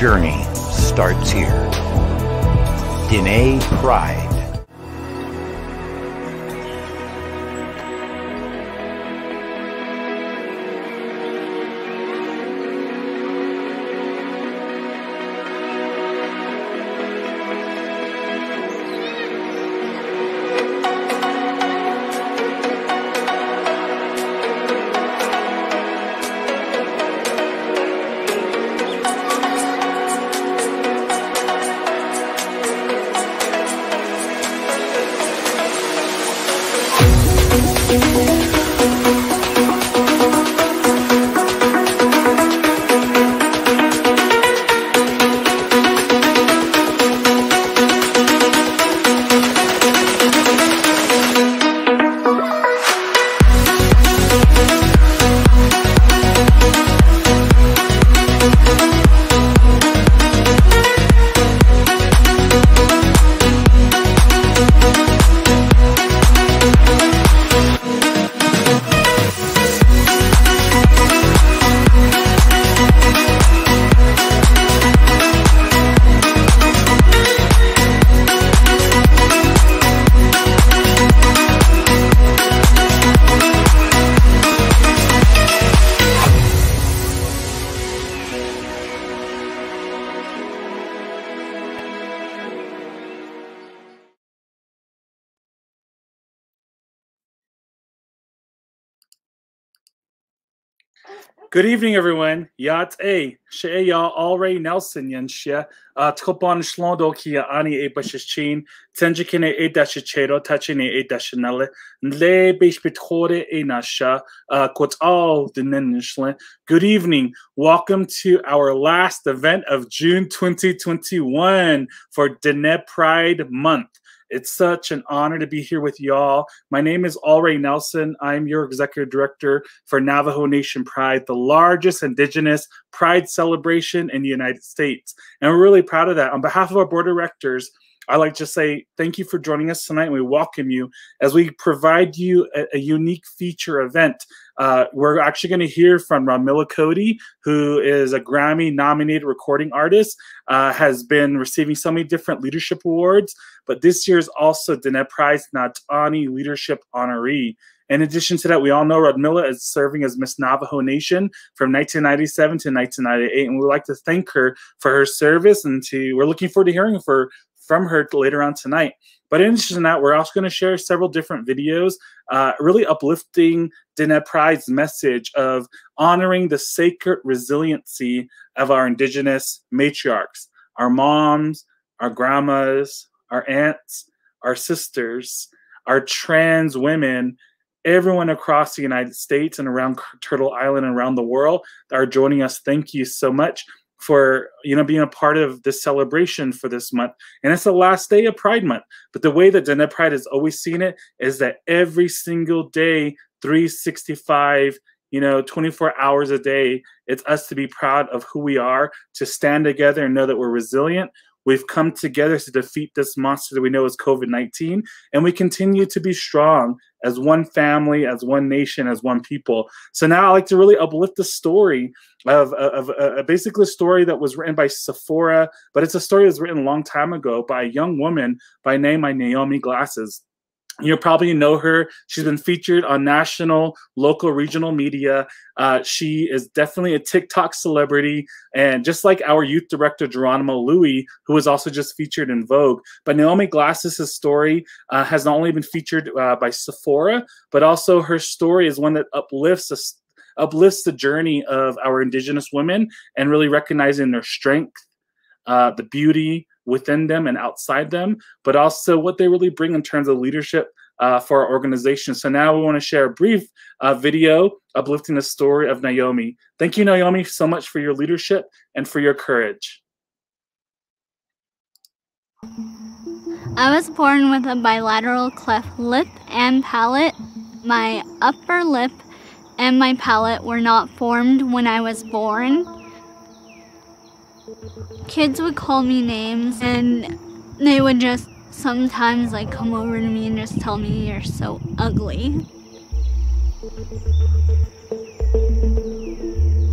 Journey Good evening, everyone. Yat A. She ya already Nelson yan shia. Uh tkopan shlondo kia ani e bashichin. Tenjikine e dashichero tachine e dashinale. Nle bish bitore e nasha. Uh quote all the. Good evening. Welcome to our last event of June 2021 for Diné Pride Month. It's such an honor to be here with y'all. My name is Alray Nelson. I'm your executive director for Navajo Nation Pride, the largest indigenous pride celebration in the United States. And we're really proud of that. On behalf of our board of directors, I'd like to say thank you for joining us tonight. And we welcome you as we provide you a, a unique feature event. Uh, we're actually going to hear from Radmilla Cody, who is a Grammy nominated recording artist, uh, has been receiving so many different leadership awards, but this year is also Diné Prize Náátaanii Leadership Honoree. In addition to that, we all know Radmilla is serving as Miss Navajo Nation from 1997 to 1998, and we'd like to thank her for her service. And to we're looking forward to hearing for from her later on tonight. But in addition to that, we're also going to share several different videos, uh, really uplifting Diné Pride's message of honoring the sacred resiliency of our indigenous matriarchs, our moms, our grandmas, our aunts, our sisters, our trans women, everyone across the United States and around Turtle Island and around the world that are joining us. Thank you so much for you know being a part of this celebration for this month. And it's the last day of pride month. But the way that Diné pride has always seen it is that every single day 365 you know 24 hours a day it's us to be proud of who we are to stand together and know that we're resilient We've come together to defeat this monster that we know is COVID 19, and we continue to be strong as one family, as one nation, as one people. So now I like to really uplift the story of, of, of uh, basically a story that was written by Sephora, but it's a story that was written a long time ago by a young woman by name by Naomi Glasses you probably know her. She's been featured on national, local, regional media. Uh, she is definitely a TikTok celebrity. And just like our youth director, Geronimo Louis, who was also just featured in Vogue. But Naomi Glasses' story uh, has not only been featured uh, by Sephora, but also her story is one that uplifts. Uplifts the journey of our Indigenous women and really recognizing their strength, uh, the beauty, within them and outside them, but also what they really bring in terms of leadership uh, for our organization. So now we want to share a brief uh, video uplifting the story of Naomi. Thank you, Naomi, so much for your leadership and for your courage. I was born with a bilateral cleft lip and palate. My upper lip and my palate were not formed when I was born. Kids would call me names and they would just sometimes like come over to me and just tell me you're so ugly.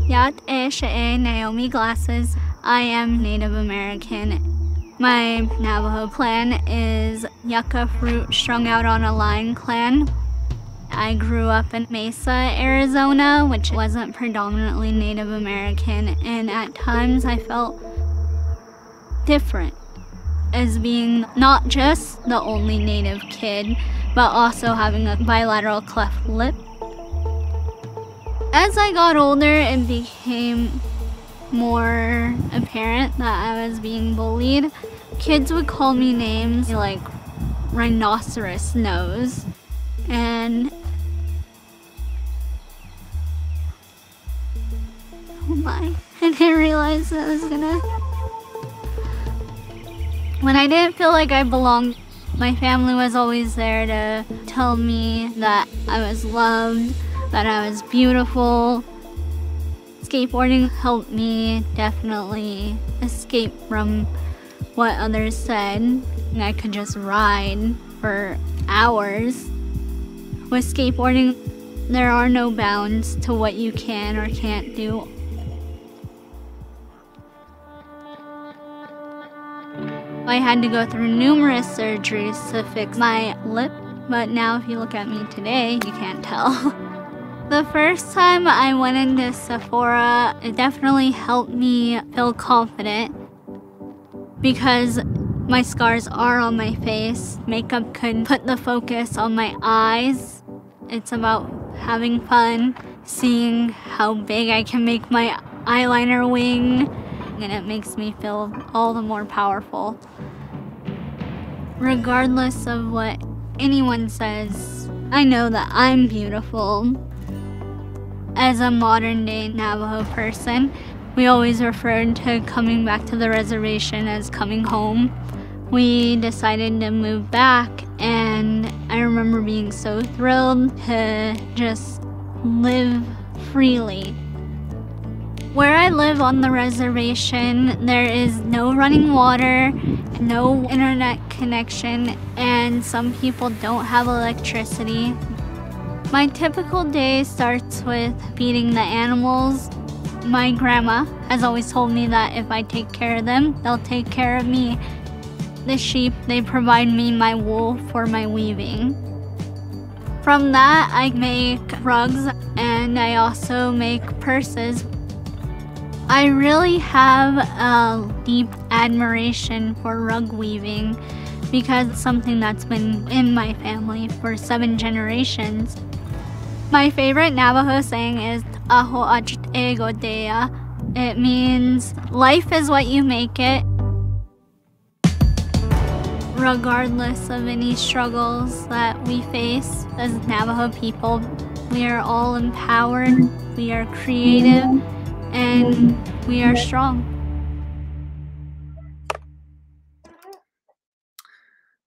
Yat e Naomi Glasses. I am Native American. My Navajo clan is yucca fruit strung out on a line clan. I grew up in Mesa, Arizona, which wasn't predominantly Native American, and at times I felt different as being not just the only Native kid, but also having a bilateral cleft lip. As I got older, it became more apparent that I was being bullied. Kids would call me names like rhinoceros nose and oh my I didn't realize I was gonna when I didn't feel like I belonged my family was always there to tell me that I was loved that I was beautiful skateboarding helped me definitely escape from what others said and I could just ride for hours with skateboarding, there are no bounds to what you can or can't do. I had to go through numerous surgeries to fix my lip, but now if you look at me today, you can't tell. the first time I went into Sephora, it definitely helped me feel confident because my scars are on my face. Makeup could put the focus on my eyes it's about having fun, seeing how big I can make my eyeliner wing, and it makes me feel all the more powerful. Regardless of what anyone says, I know that I'm beautiful. As a modern day Navajo person, we always referred to coming back to the reservation as coming home. We decided to move back and I remember being so thrilled to just live freely. Where I live on the reservation, there is no running water, no internet connection, and some people don't have electricity. My typical day starts with feeding the animals. My grandma has always told me that if I take care of them, they'll take care of me the sheep, they provide me my wool for my weaving. From that, I make rugs and I also make purses. I really have a deep admiration for rug weaving because it's something that's been in my family for seven generations. My favorite Navajo saying is Aho ego dea. It means life is what you make it regardless of any struggles that we face as Navajo people. We are all empowered, we are creative, and we are strong.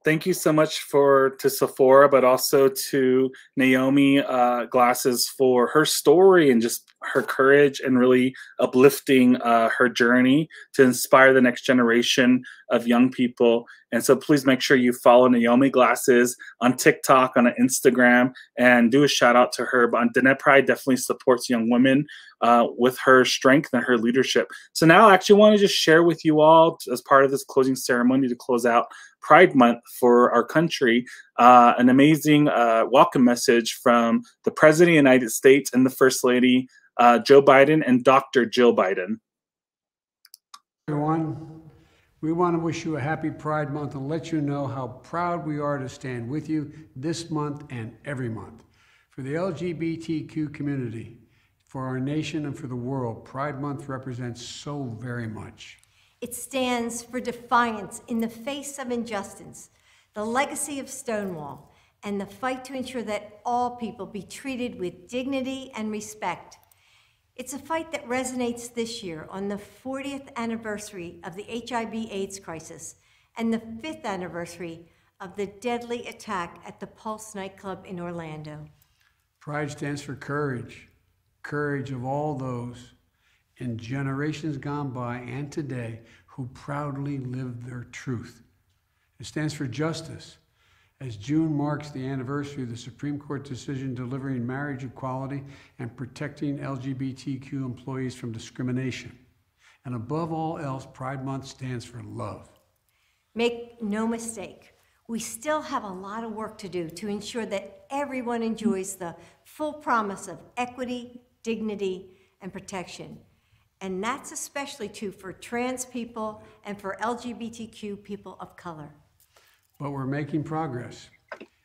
thank you so much for to Sephora, but also to Naomi uh, Glasses for her story and just her courage and really uplifting uh, her journey to inspire the next generation of young people. And so please make sure you follow Naomi Glasses on TikTok, on Instagram, and do a shout out to her. But Diné Pride definitely supports young women uh, with her strength and her leadership. So now I actually want to just share with you all as part of this closing ceremony to close out Pride Month for our country, uh, an amazing uh, welcome message from the President of the United States and the First Lady, uh, Joe Biden and Dr. Jill Biden. Everyone, we want to wish you a happy Pride Month and let you know how proud we are to stand with you this month and every month. For the LGBTQ community, for our nation, and for the world, Pride Month represents so very much. It stands for defiance in the face of injustice, the legacy of Stonewall, and the fight to ensure that all people be treated with dignity and respect. It's a fight that resonates this year on the 40th anniversary of the HIV AIDS crisis and the fifth anniversary of the deadly attack at the Pulse nightclub in Orlando. Pride stands for courage, courage of all those in generations gone by and today who proudly live their truth. It stands for justice. As June marks the anniversary of the Supreme Court decision delivering marriage equality and protecting LGBTQ employees from discrimination. And above all else, Pride Month stands for love. Make no mistake, we still have a lot of work to do to ensure that everyone enjoys the full promise of equity, dignity, and protection. And that's especially true for trans people and for LGBTQ people of color. But we're making progress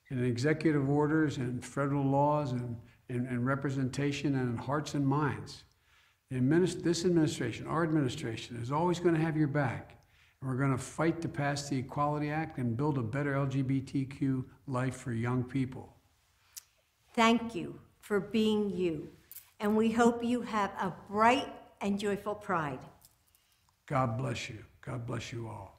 in executive orders and federal laws and, and, and representation and in hearts and minds. Administ this administration, our administration, is always going to have your back. And we're going to fight to pass the Equality Act and build a better LGBTQ life for young people. Thank you for being you. And we hope you have a bright and joyful pride. God bless you. God bless you all.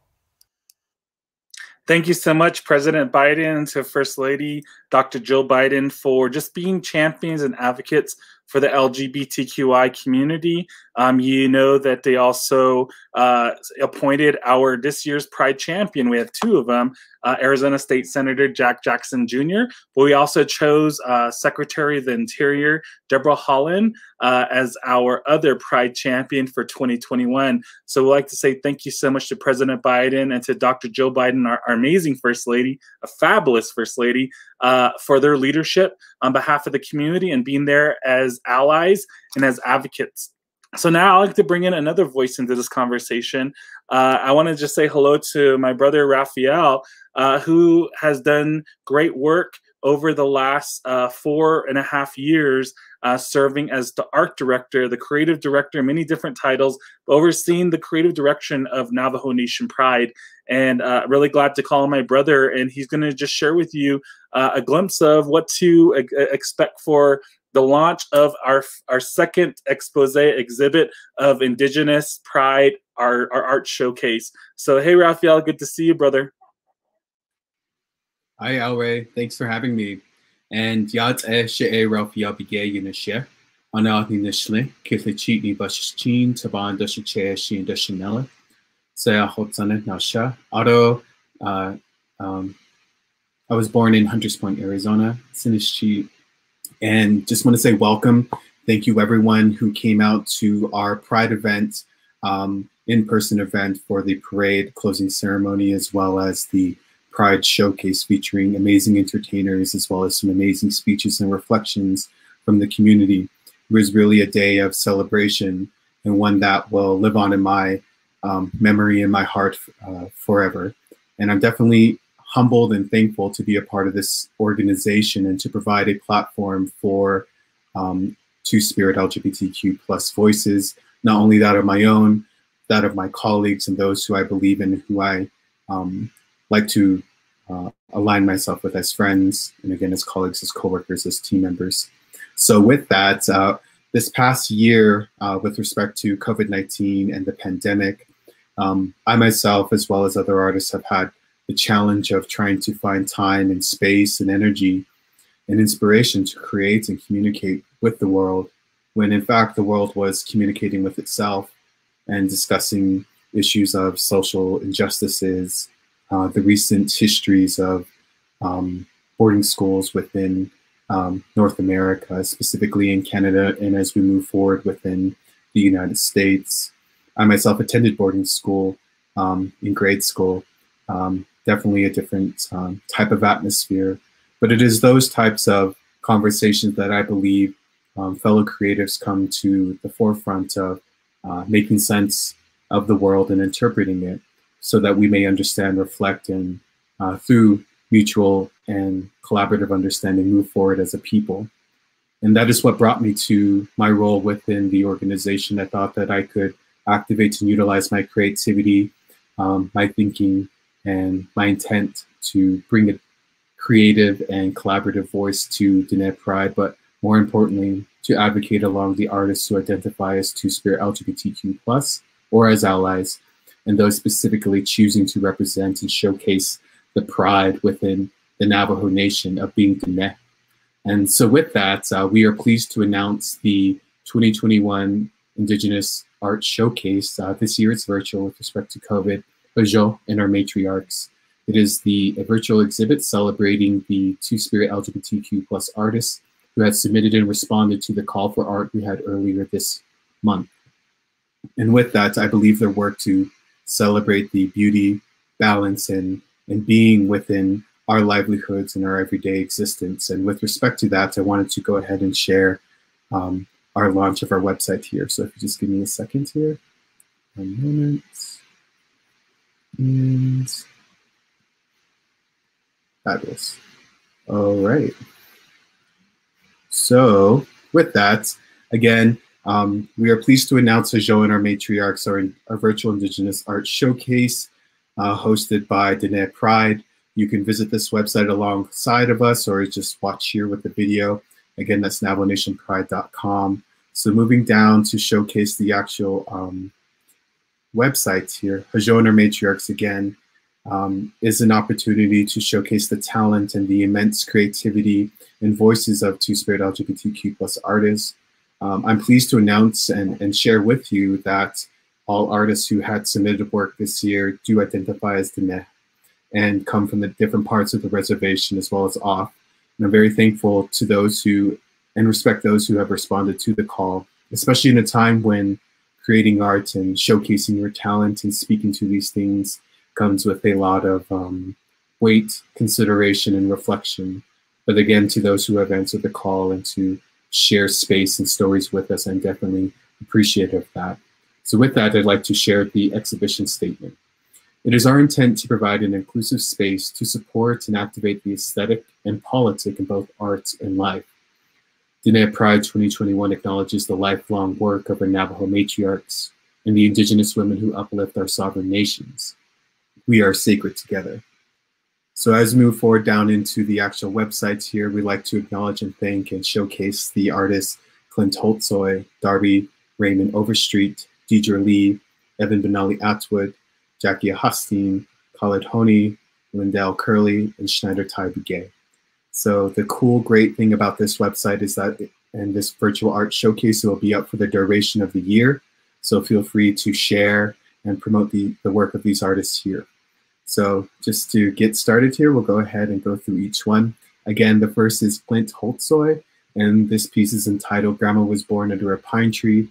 Thank you so much, President Biden, to First Lady Dr. Jill Biden, for just being champions and advocates for the LGBTQI community. Um, you know that they also uh, appointed our this year's Pride champion. We have two of them, uh, Arizona State Senator Jack Jackson Jr. But we also chose uh, Secretary of the Interior Deborah Haaland uh, as our other Pride champion for 2021. So we'd like to say thank you so much to President Biden and to Dr. Joe Biden, our, our amazing First Lady, a fabulous First Lady, uh, for their leadership on behalf of the community and being there as allies and as advocates. So now I'd like to bring in another voice into this conversation. Uh, I want to just say hello to my brother Raphael, uh, who has done great work over the last uh, four and a half years, uh, serving as the art director, the creative director, many different titles, overseeing the creative direction of Navajo Nation Pride. And uh, really glad to call my brother, and he's going to just share with you uh, a glimpse of what to expect for the launch of our our second expose exhibit of Indigenous Pride, our, our art showcase. So, hey, Raphael, good to see you, brother. Hi, Alray. Thanks for having me. And yat e she e Raphael bigay yun she. Ana ni nishle, kithle cheat ni bush chin, taban dush che she and dushinella. Say a hot sana nasha. Auto, uh, um, I was born in Hunters Point, Arizona. Sinishi and just want to say welcome. Thank you everyone who came out to our Pride event, um, in-person event for the parade closing ceremony, as well as the Pride showcase featuring amazing entertainers, as well as some amazing speeches and reflections from the community. It was really a day of celebration and one that will live on in my um, memory and my heart uh, forever. And I'm definitely humbled and thankful to be a part of this organization and to provide a platform for um, Two-Spirit LGBTQ plus voices, not only that of my own, that of my colleagues and those who I believe in, who I um, like to uh, align myself with as friends, and again, as colleagues, as coworkers, as team members. So with that, uh, this past year, uh, with respect to COVID-19 and the pandemic, um, I myself, as well as other artists, have had the challenge of trying to find time and space and energy and inspiration to create and communicate with the world when in fact the world was communicating with itself and discussing issues of social injustices, uh, the recent histories of um, boarding schools within um, North America, specifically in Canada, and as we move forward within the United States. I myself attended boarding school um, in grade school, um, definitely a different um, type of atmosphere. But it is those types of conversations that I believe um, fellow creatives come to the forefront of uh, making sense of the world and interpreting it so that we may understand, reflect, and uh, through mutual and collaborative understanding, move forward as a people. And that is what brought me to my role within the organization. I thought that I could activate and utilize my creativity, um, my thinking, and my intent to bring a creative and collaborative voice to Diné Pride, but more importantly, to advocate along the artists who identify as Two-Spirit LGBTQ+, or as allies, and those specifically choosing to represent and showcase the pride within the Navajo Nation of being Diné. And so with that, uh, we are pleased to announce the 2021 Indigenous Art Showcase. Uh, this year it's virtual with respect to COVID, Hózhó and our matriarchs. It is the a virtual exhibit celebrating the Two-Spirit LGBTQ plus artists who had submitted and responded to the call for art we had earlier this month. And with that, I believe their work to celebrate the beauty, balance, and, and being within our livelihoods and our everyday existence. And with respect to that, I wanted to go ahead and share um, our launch of our website here. So if you just give me a second here, one moment. And fabulous. All right. So with that, again, um, we are pleased to announce Hózhó and our matriarchs are in our virtual Indigenous art showcase uh, hosted by Diné Pride. You can visit this website alongside of us or just watch here with the video. Again, that's NavajoNationPride.com. So moving down to showcase the actual um, websites here, Hózhó and our matriarchs again um, is an opportunity to showcase the talent and the immense creativity and voices of Two-Spirit LGBTQ plus artists. Um, I'm pleased to announce and, and share with you that all artists who had submitted work this year do identify as Diné and come from the different parts of the reservation as well as off. And I'm very thankful to those who and respect those who have responded to the call, especially in a time when creating art and showcasing your talent and speaking to these things comes with a lot of um, weight, consideration, and reflection. But again, to those who have answered the call and to share space and stories with us, I'm definitely appreciative of that. So with that, I'd like to share the exhibition statement. It is our intent to provide an inclusive space to support and activate the aesthetic and politic in both arts and life. Diné Pride 2021 acknowledges the lifelong work of our Navajo matriarchs and the indigenous women who uplift our sovereign nations. We are sacred together. So as we move forward down into the actual websites here, we'd like to acknowledge and thank and showcase the artists Clint Holtzoy, Darby Raymond Overstreet, Deidre Lee, Evan Benally Atwood, Jackie Hostine, Khaled Honey, Lindell Curley, and Schneider Ty Begay. So the cool, great thing about this website is that, and this virtual art showcase will be up for the duration of the year. So feel free to share and promote the, the work of these artists here. So just to get started here, we'll go ahead and go through each one. Again, the first is Clint Holtzoy, and this piece is entitled Grandma Was Born Under a Pine Tree,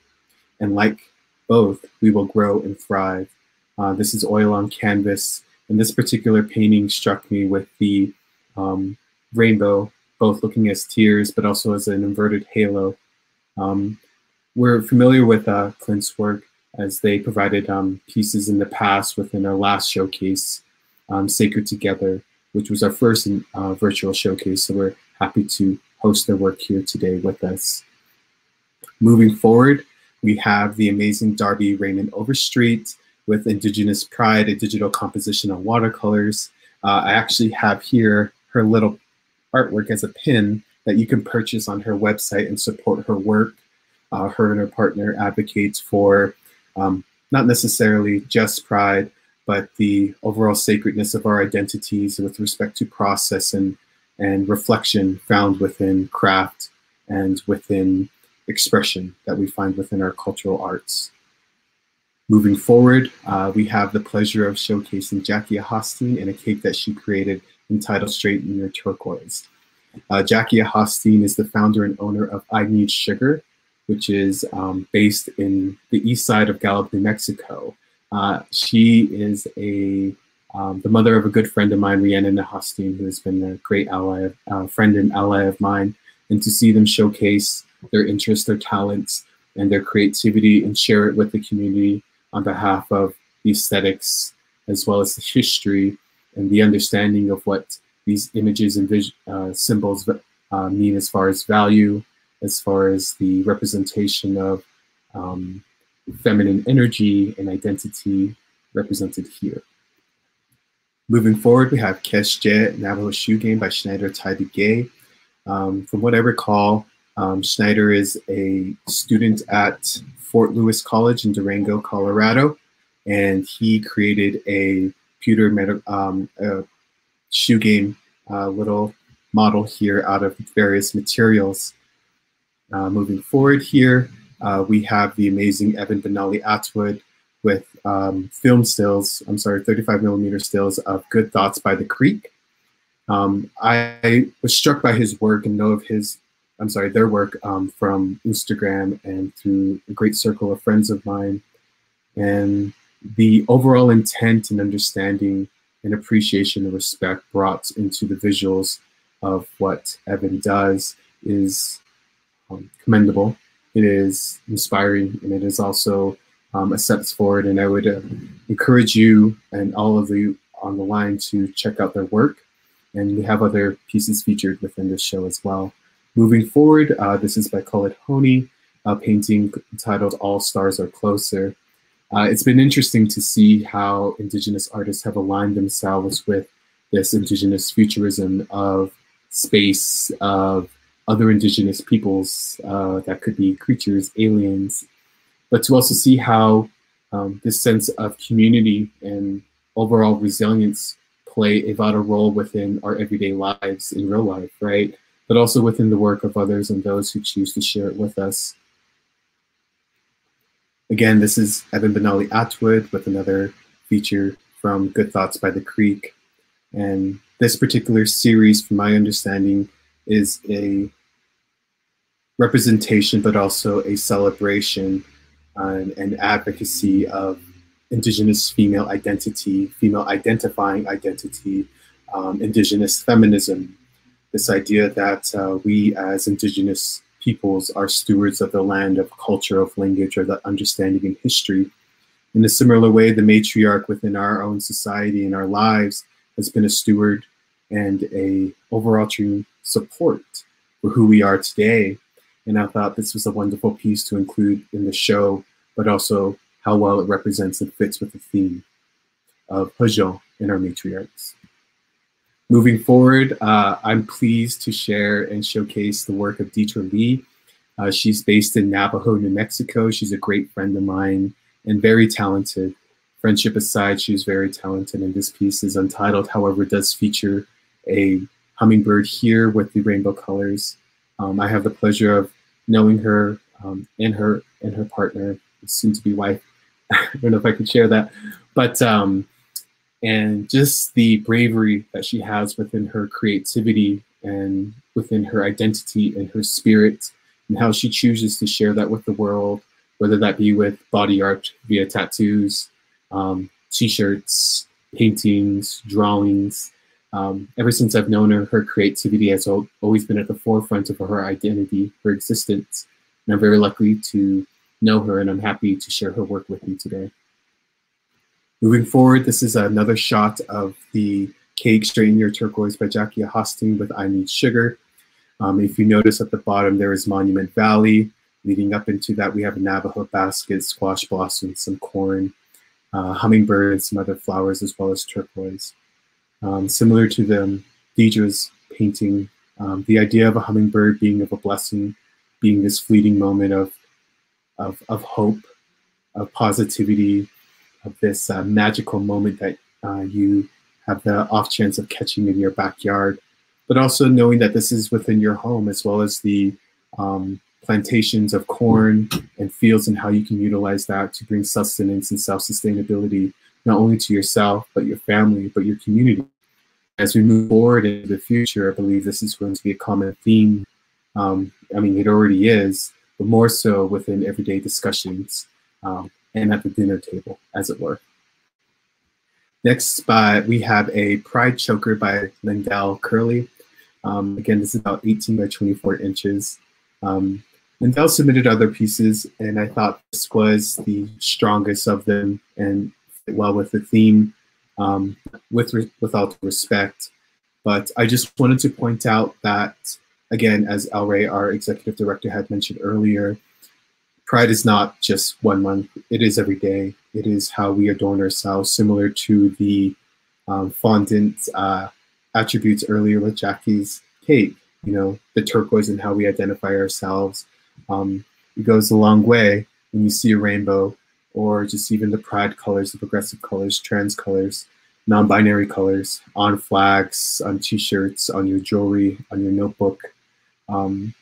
and like both, we will grow and thrive. Uh, this is oil on canvas, and this particular painting struck me with the um, rainbow, both looking as tears, but also as an inverted halo. Um, we're familiar with uh, Clint's work as they provided um, pieces in the past within our last showcase, um, Sacred Together, which was our first uh, virtual showcase. So we're happy to host their work here today with us. Moving forward, we have the amazing Darby Raymond Overstreet, with Indigenous Pride, a digital composition on watercolors. Uh, I actually have here her little artwork as a pin that you can purchase on her website and support her work. Uh, her and her partner advocates for um, not necessarily just pride, but the overall sacredness of our identities with respect to process and, and reflection found within craft and within expression that we find within our cultural arts. Moving forward, uh, we have the pleasure of showcasing Jackie Hostine in a cake that she created entitled Straighten Your Turquoise. Uh, Jackie Hostine is the founder and owner of I Need Sugar, which is um, based in the east side of Gallup, New Mexico. Uh, she is a um, the mother of a good friend of mine, Rhiannon Hostine, who has been a great ally, uh, friend and ally of mine. And to see them showcase their interests, their talents, and their creativity and share it with the community on behalf of the aesthetics as well as the history and the understanding of what these images and uh, symbols uh, mean as far as value, as far as the representation of um, feminine energy and identity represented here. Moving forward, we have Késhjéé' Navajo Shoe Game by Schneider Ty Begay. Um, from what I recall, um, Schneider is a student at Fort Lewis College in Durango, Colorado, and he created a pewter um, a shoe game uh, little model here out of various materials. Uh, moving forward here, uh, we have the amazing Evan Benally Atwood with um, film stills, I'm sorry, 35 millimeter stills of Good Thoughts by the Creek. Um, I was struck by his work and know of his I'm sorry, their work um, from Instagram and through a great circle of friends of mine and the overall intent and understanding and appreciation and respect brought into the visuals of what Evan does is um, commendable. It is inspiring and it is also um, a steps forward. And I would uh, encourage you and all of you on the line to check out their work. And we have other pieces featured within this show as well. Moving forward, uh, this is by Khaled Honi, a painting entitled All Stars Are Closer. Uh, it's been interesting to see how Indigenous artists have aligned themselves with this Indigenous futurism of space, of other Indigenous peoples uh, that could be creatures, aliens, but to also see how um, this sense of community and overall resilience play a vital role within our everyday lives in real life, right? But also within the work of others and those who choose to share it with us. Again, this is Evan Benally Atwood with another feature from Good Thoughts by the Creek. And this particular series, from my understanding, is a representation, but also a celebration and, and advocacy of indigenous female identity, female identifying identity, um, indigenous feminism, this idea that uh, we as indigenous peoples are stewards of the land, of culture, of language, or the understanding and history. In a similar way, the matriarch within our own society and our lives has been a steward and a overarching support for who we are today and I thought this was a wonderful piece to include in the show, but also how well it represents and fits with the theme of Hajon and our matriarchs. Moving forward, uh, I'm pleased to share and showcase the work of Deetra Lee. Uh, she's based in Navajo, New Mexico. She's a great friend of mine and very talented. Friendship aside, she's very talented, and this piece is untitled. However, does feature a hummingbird here with the rainbow colors. Um, I have the pleasure of knowing her um, and her and her partner, soon to be wife. I don't know if I could share that, but um, and just the bravery that she has within her creativity and within her identity and her spirit, and how she chooses to share that with the world, whether that be with body art via tattoos, um, t-shirts, paintings, drawings, um, ever since I've known her, her creativity has always been at the forefront of her identity, her existence. And I'm very lucky to know her, and I'm happy to share her work with you today. Moving forward, this is another shot of the cake Straighten Your Turquoise by Jackie Hostine with I Need Sugar. Um, if you notice at the bottom, there is Monument Valley. Leading up into that, we have a Navajo basket, squash blossoms, some corn, uh, some other flowers, as well as turquoise. Um, similar to the Deedra's painting, um, the idea of a hummingbird being of a blessing, being this fleeting moment of, of, of hope, of positivity, of this uh, magical moment that uh, you have the off chance of catching in your backyard, but also knowing that this is within your home as well as the um, plantations of corn and fields and how you can utilize that to bring sustenance and self-sustainability not only to yourself, but your family, but your community. As we move forward into the future, I believe this is going to be a common theme. Um, I mean, it already is, but more so within everyday discussions um, and at the dinner table, as it were. Next, by, we have a Pride Choker by Lindell Curley. Um, again, this is about 18 by 24 inches. Um, Lindell submitted other pieces, and I thought this was the strongest of them and fit well with the theme, um, with with all respect. But I just wanted to point out that, again, as Alray, our executive director, had mentioned earlier, Pride is not just one month. It is every day. It is how we adorn ourselves, similar to the um, fondant uh, attributes earlier with Jackie's cake. You know, the turquoise and how we identify ourselves. Um, it goes a long way when you see a rainbow or just even the pride colors, the progressive colors, trans colors, non-binary colors on flags, on t-shirts, on your jewelry, on your notebook. Um,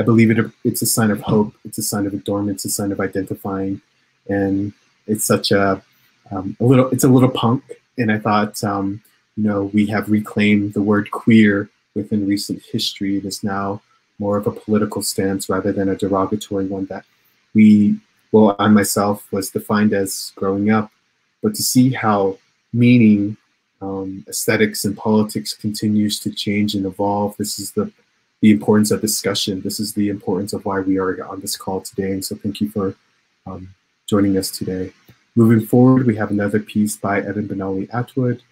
I believe it, it's a sign of hope. It's a sign of adornment. It's a sign of identifying. And it's such a, um, a little, it's a little punk. And I thought, um, you know, we have reclaimed the word queer within recent history. It is now more of a political stance rather than a derogatory one that we well, I myself was defined as growing up, but to see how meaning, um, aesthetics, and politics continues to change and evolve, this is the the importance of discussion. This is the importance of why we are on this call today. And so thank you for um, joining us today. Moving forward, we have another piece by Evan Benally Atwood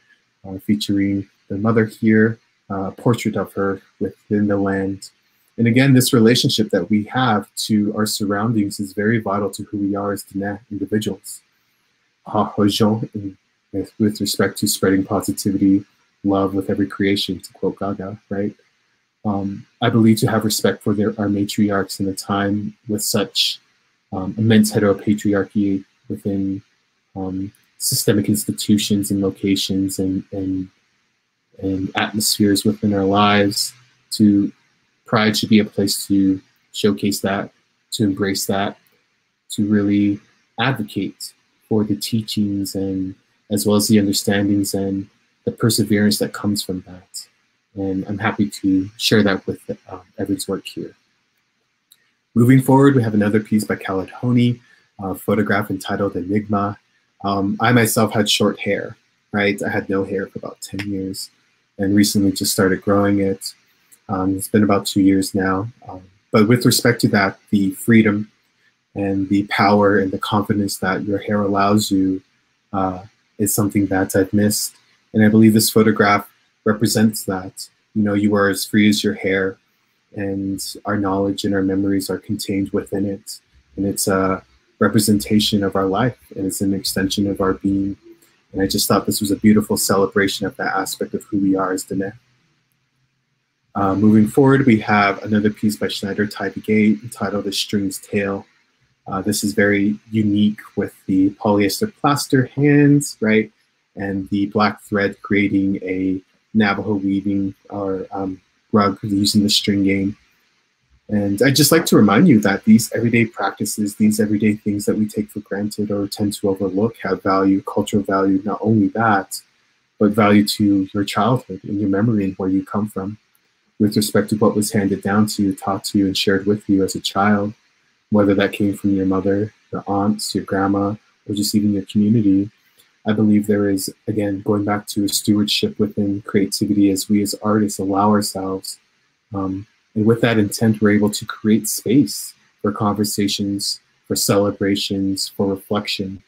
uh, featuring the mother here, uh, portrait of her within the land. And again, this relationship that we have to our surroundings is very vital to who we are as Diné individuals. With respect to spreading positivity, love with every creation, to quote Gaga, right? Um, I believe to have respect for their, our matriarchs in a time with such um, immense heteropatriarchy within um, systemic institutions and locations and, and, and atmospheres within our lives. To pride should be a place to showcase that, to embrace that, to really advocate for the teachings and as well as the understandings and the perseverance that comes from that. And I'm happy to share that with Evan's work here. Moving forward, we have another piece by Khaled a photograph entitled Enigma. Um, I myself had short hair, right? I had no hair for about 10 years and recently just started growing it. Um, it's been about two years now. Um, but with respect to that, the freedom and the power and the confidence that your hair allows you uh, is something that I've missed. And I believe this photograph represents that. You know, you are as free as your hair, and our knowledge and our memories are contained within it. And it's a representation of our life, and it's an extension of our being. And I just thought this was a beautiful celebration of that aspect of who we are as Diné. Uh, moving forward, we have another piece by Schneider Gate entitled The String's Tale. Uh, this is very unique with the polyester plaster hands, right? And the black thread creating a Navajo weaving or um, rug using the string game. And I'd just like to remind you that these everyday practices, these everyday things that we take for granted or tend to overlook have value, cultural value, not only that, but value to your childhood and your memory and where you come from with respect to what was handed down to you, taught to you, and shared with you as a child, whether that came from your mother, your aunts, your grandma, or just even your community. I believe there is, again, going back to stewardship within creativity as we as artists allow ourselves. Um, and with that intent, we're able to create space for conversations, for celebrations, for reflection.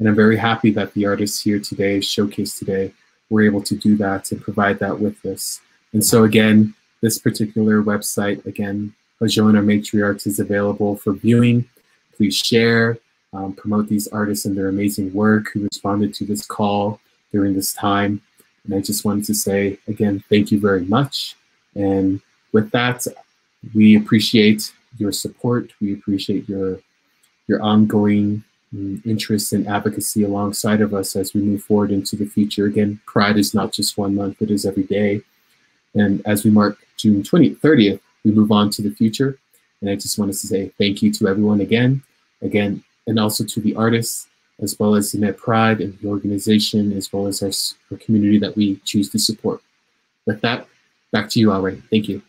And I'm very happy that the artists here today, showcased today, were able to do that and provide that with us. And so again, this particular website, again, Hajona Matriarchs is available for viewing. Please share, um, promote these artists and their amazing work who responded to this call during this time. And I just wanted to say, again, thank you very much. And with that, we appreciate your support. We appreciate your, your ongoing um, interest and advocacy alongside of us as we move forward into the future. Again, Pride is not just one month, it is every day. And as we mark June 20th, 30th, we move on to the future. And I just wanted to say thank you to everyone again. Again, and also to the artists, as well as the Net Pride and the organization, as well as our, our community that we choose to support. With that, back to you, Alray. Thank you.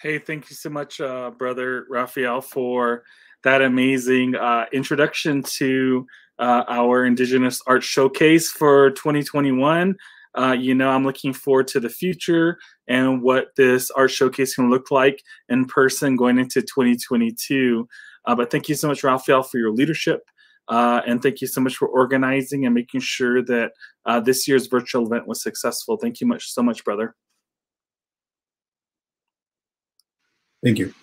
Hey, thank you so much, uh, Brother Raphael, for that amazing uh, introduction to uh, our Indigenous Art Showcase for 2021. Uh, you know, I'm looking forward to the future and what this art showcase can look like in person going into 2022. Uh, but thank you so much, Raphael, for your leadership. Uh, and thank you so much for organizing and making sure that uh, this year's virtual event was successful. Thank you much so much, brother. Thank you.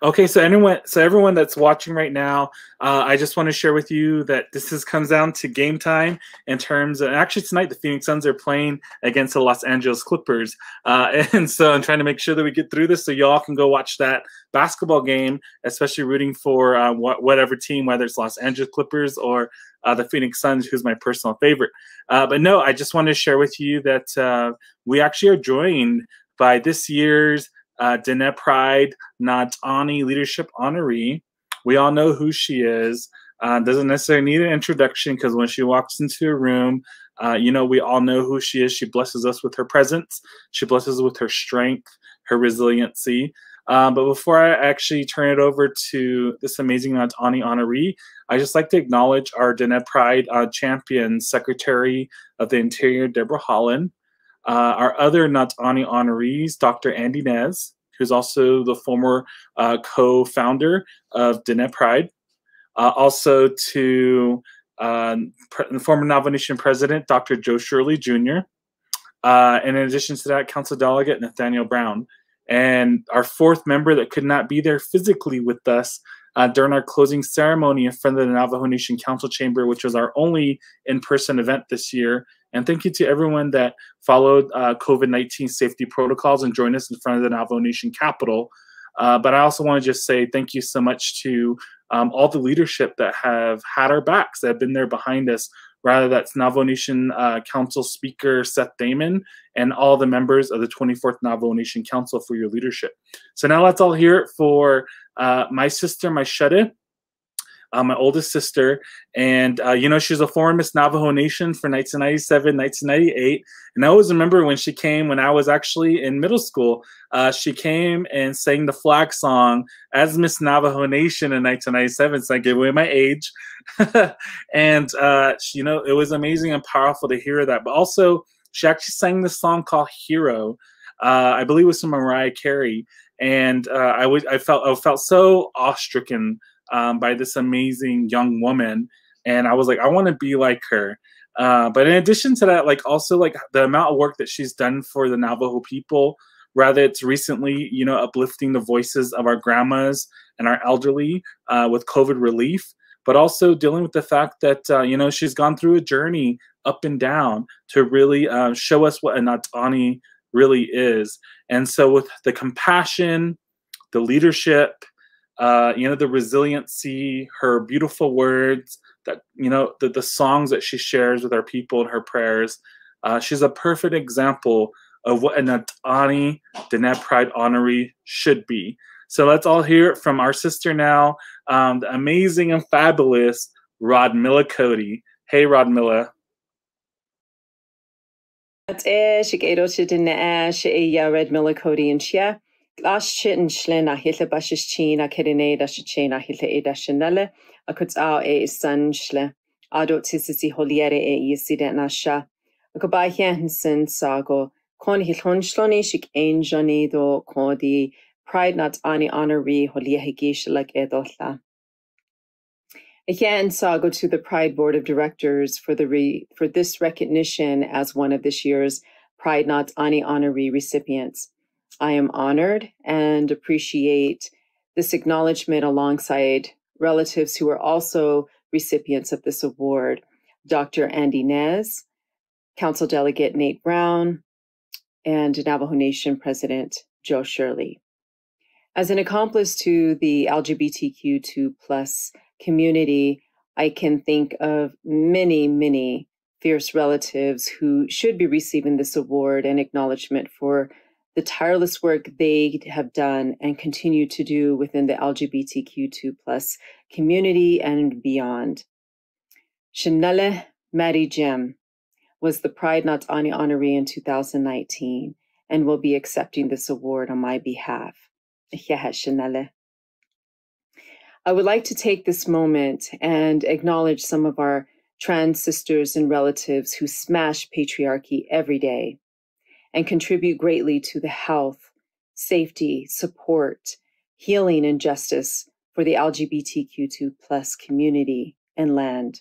Okay, so anyone, so everyone that's watching right now, uh, I just want to share with you that this is comes down to game time in terms of actually tonight the Phoenix Suns are playing against the Los Angeles Clippers, uh, and so I'm trying to make sure that we get through this so y'all can go watch that basketball game, especially rooting for uh, wh- whatever team, whether it's Los Angeles Clippers or uh, the Phoenix Suns, who's my personal favorite. Uh, but no, I just want to share with you that uh, we actually are joined by this year's uh, Diné Pride Náátaanii Leadership Honoree. We all know who she is. Uh, doesn't necessarily need an introduction because when she walks into a room, uh, you know, we all know who she is. She blesses us with her presence. She blesses us with her strength, her resiliency. Um, but before I actually turn it over to this amazing Náátaanii honoree, I just like to acknowledge our Diné Pride uh, champion, Secretary of the Interior, Deborah Haaland, uh, our other Náátaanii honorees, Dr. Andy Nez, who's also the former uh, co-founder of Diné Pride, uh, also to the former Navajo Nation president, Dr. Joe Shirley Jr., uh, and in addition to that, Council Delegate Nathaniel Brown. And our fourth member that could not be there physically with us uh, during our closing ceremony in front of the Navajo Nation Council Chamber, which was our only in person event this year. And thank you to everyone that followed uh, COVID 19 safety protocols and joined us in front of the Navajo Nation Capitol. Uh, but I also want to just say thank you so much to um, all the leadership that have had our backs, that have been there behind us Rather, that's Navajo Nation uh, Council Speaker Seth Damon and all the members of the 24th Navajo Nation Council for your leadership. So now let's all hear it for uh, my sister, my Shede, uh, my oldest sister. And, uh, you know, she's a former Miss Navajo Nation for 1997, 1998. And I always remember when she came when I was actually in middle school. Uh, she came and sang the flag song as Miss Navajo Nation in 1997. So I gave away my age. and, uh, she, you know, it was amazing and powerful to hear that. But also, she actually sang this song called Hero. Uh, I believe it was from Mariah Carey. And uh, I was I felt I felt so awestricken um, by this amazing young woman, and I was like, I want to be like her. Uh, but in addition to that, like also like the amount of work that she's done for the Navajo people, rather it's recently, you know, uplifting the voices of our grandmas and our elderly uh, with COVID relief, but also dealing with the fact that uh, you know she's gone through a journey up and down to really uh, show us what a Náátaanii really is. And so with the compassion, the leadership, uh, you know, the resiliency, her beautiful words, that you know, the, the songs that she shares with our people and her prayers. Uh, she's a perfect example of what an Náátaanii Diné Pride honoree should be. So let's all hear it from our sister now, um, the amazing and fabulous Radmilla Cody. Hey, Radmilla. At é sé édó se duine é se é jared mille codíon si. Glas si an slin a hiile bas tí a cené a se té a hiile éda sinile a chut á é is san sle. Adó tu sí holiére é í si na se. A go baithe an sin sa go chun hi thunslóní si ein Johnny dó códíí, Pride nat aní anirí holíthe géisi le édóla. Again, saw go to the Pride Board of Directors for the re, for this recognition as one of this year's Pride Náátaanii honoree recipients. I am honored and appreciate this acknowledgement alongside relatives who are also recipients of this award Dr. Andy Nez, Council Delegate Nate Brown, and Navajo Nation President Joe Shirley. As an accomplice to the LGBTQ2 plus community, I can think of many, many fierce relatives who should be receiving this award and acknowledgement for the tireless work they have done and continue to do within the LGBTQ2 plus community and beyond. Shanelle Maddie Jim was the Pride Náátaanii honoree in 2019 and will be accepting this award on my behalf. Shanelle. I would like to take this moment and acknowledge some of our trans sisters and relatives who smash patriarchy every day and contribute greatly to the health, safety, support, healing, and justice for the LGBTQ2 plus community and land.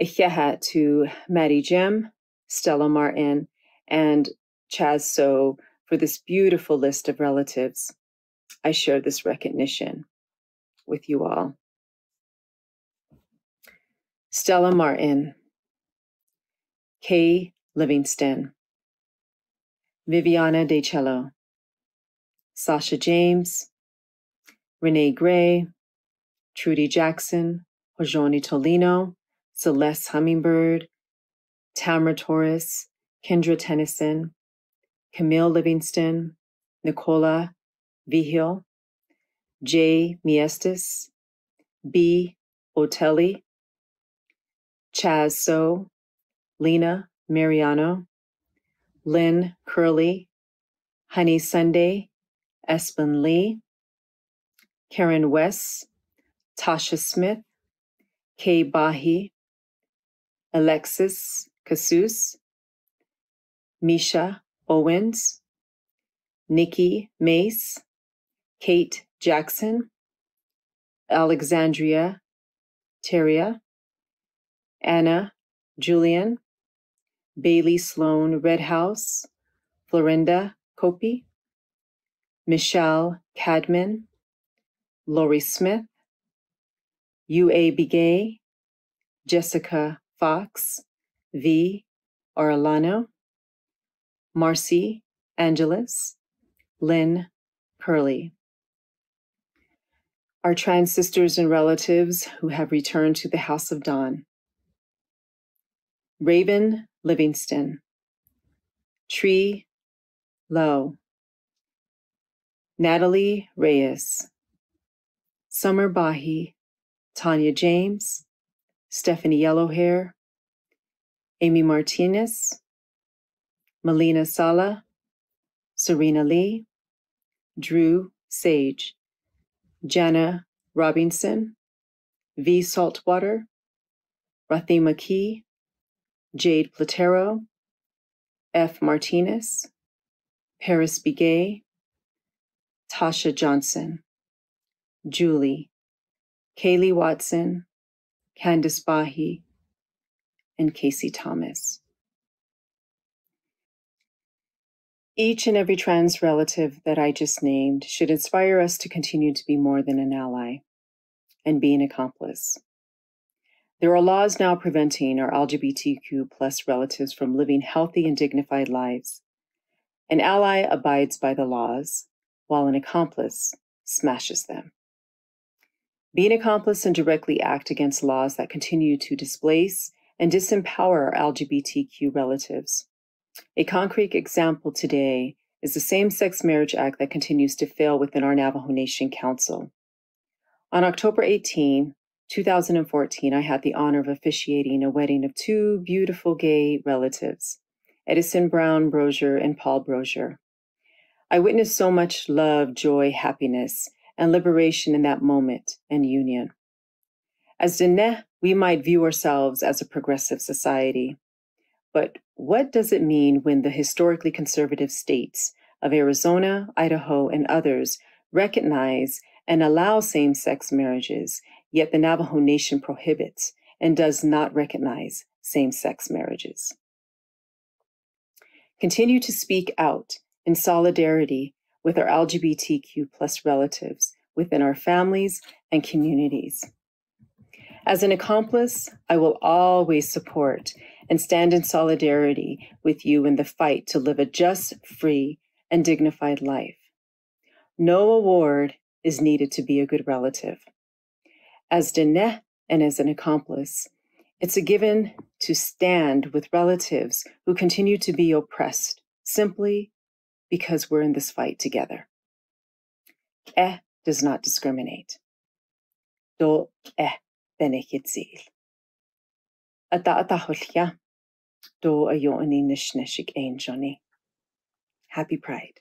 Icheha to Maddie Jim, Stella Martin, and Chaz So for this beautiful list of relatives. I share this recognition with you all. Stella Martin, Kay Livingston, Viviana De Cello, Sasha James, Renee Gray, Trudy Jackson, Hojoni Tolino, Celeste Hummingbird, Tamara Torres, Kendra Tennyson, Camille Livingston, Nicola Vigil, J. Miestis, B. Otelli, Chaz So, Lena Mariano, Lynn Curley, Honey Sunday, Espen Lee, Karen West, Tasha Smith, Kay Bahi, Alexis Casus, Misha Owens, Nikki Mace, Kate Jackson, Alexandria Teria, Anna Julian, Bailey Sloan Redhouse, Florinda Kopi, Michelle Cadman, Lori Smith, U.A. Begay, Jessica Fox, V. Orlano, Marcy Angeles, Lynn Curley. Our trans sisters and relatives who have returned to the House of Dawn. Raven Livingston, Tree Lowe, Natalie Reyes, Summer Bahi, Tanya James, Stephanie Yellowhair, Amy Martinez, Melina Sala, Serena Lee, Drew Sage, Jana Robinson, V. Saltwater, Rathima Key, Jade Platero, F. Martinez, Paris Begay, Tasha Johnson, Julie, Kaylee Watson, Candice Bahi, and Casey Thomas. Each and every trans relative that I just named should inspire us to continue to be more than an ally and be an accomplice. There are laws now preventing our LGBTQ plus relatives from living healthy and dignified lives. An ally abides by the laws, while an accomplice smashes them. Be an accomplice and directly act against laws that continue to displace and disempower our LGBTQ relatives. A concrete example today is the Same Sex Marriage Act that continues to fail within our Navajo Nation Council. On October 18, 2014, I had the honor of officiating a wedding of two beautiful gay relatives, Edison Brown Brozier and Paul Brozier. I witnessed so much love, joy, happiness, and liberation in that moment and union. As Diné, we might view ourselves as a progressive society. But what does it mean when the historically conservative states of Arizona, Idaho, and others recognize and allow same sex marriages, yet the Navajo Nation prohibits and does not recognize same sex marriages? Continue to speak out in solidarity with our LGBTQ plus relatives within our families and communities. As an accomplice, I will always support and stand in solidarity with you in the fight to live a just, free, and dignified life. No award is needed to be a good relative. As Diné and as an accomplice, it's a given to stand with relatives who continue to be oppressed simply because we're in this fight together. Eh does not discriminate. Do eh benekitsil. Ata atahulya. Do ayo ani nishneshik ein Johnny. Happy Pride.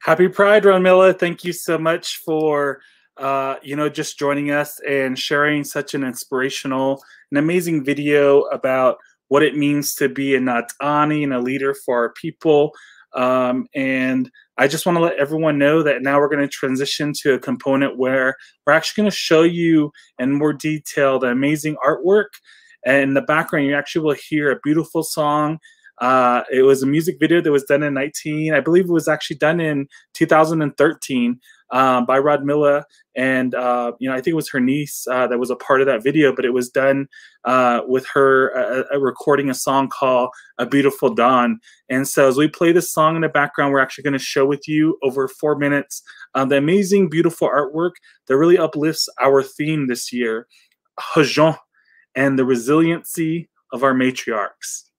Happy Pride, Radmilla. Thank you so much for uh, you know just joining us and sharing such an inspirational and amazing video about what it means to be a Náátaanii and a leader for our people. Um, and I just want to let everyone know that now we're going to transition to a component where we're actually going to show you in more detail the amazing artwork. And in the background, you actually will hear a beautiful song. Uh, it was a music video that was done in 19, I believe it was actually done in 2013 um, by Radmilla, and uh, you know I think it was her niece uh, that was a part of that video, but it was done uh, with her uh, uh, recording a song called "A Beautiful Dawn." And so as we play this song in the background, we're actually going to show with you over four minutes uh, the amazing, beautiful artwork that really uplifts our theme this year, Hózhó, and the resiliency of our matriarchs.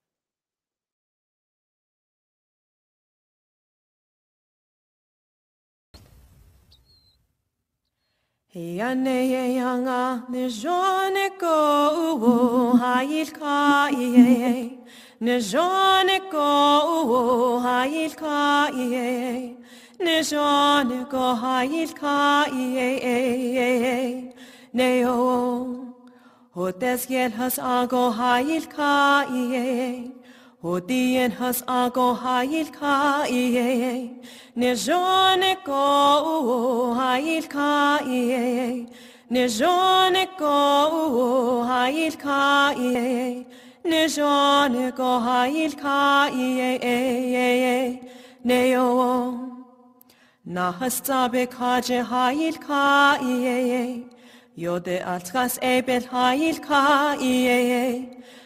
Yane yanga ne jone ko hail ka ye ne jone ko hail ka ye Nishon go hail ka ie neo Hotes yel has ago hail ka ie Hodien has ago hail ka ie Nishon go hail ka ie Nishon go hail ka ie Nishon go hail ka ie neo Nahastabe kaje hail ka iye Yode atkas ebel hail ka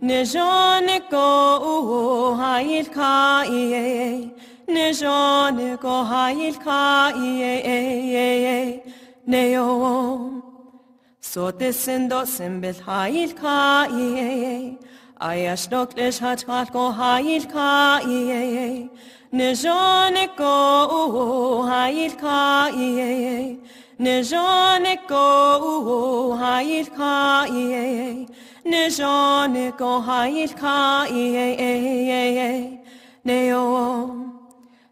Tiltanin el go hail ka iye Nejone go hail ka iye Nejone go hail ka iye Nejone go hail ka iye Neo So descendo simbel hail ka iye Ayash doklish hat go hail ka ko hail ka ko hail ka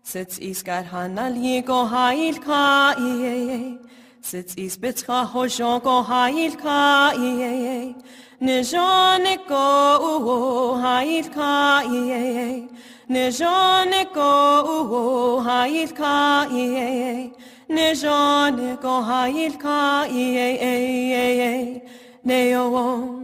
iye iskat hanal ye ko hail ka iye Sits is bitska hojon ko hail ka iye Nejone ko hail ka hail ka iye Nejone ko hail ka Neo Kon saha kesbel hail ka ka